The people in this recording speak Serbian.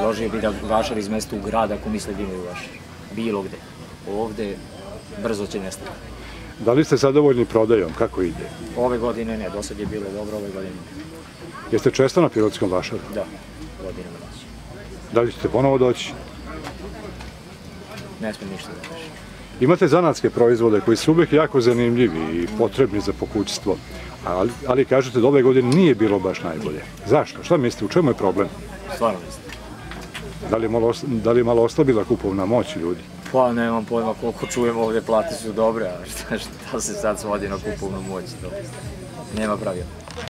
Predložio bi da vašar izmestu u grad ako misle da imaju vašar. Bilo gde. Ovde brzo će nestati. Da li ste zadovoljni prodajom? Kako ide? Ove godine ne, do sad je bilo dobro, ove godine ne. Jeste često na pirotskom vašaru? Da, godinama doći. Da li ćete ponovo doći? Ne smem ništa da kažem. Imate zanatske proizvode koji su uvek jako zanimljivi i potrebni za pokućstvo, ali, ali kažete da ove godine nije bilo baš najbolje. Zašto? Šta mislite? U čemu je problem? Stvarno mislim. Da li je malo, da li malo oslabila kupovna moć ljudi? Pa nemam pojma koliko čujem ovde, plate su dobre, a šta, šta se sad svodi na kupovnu moć, to nema pravila.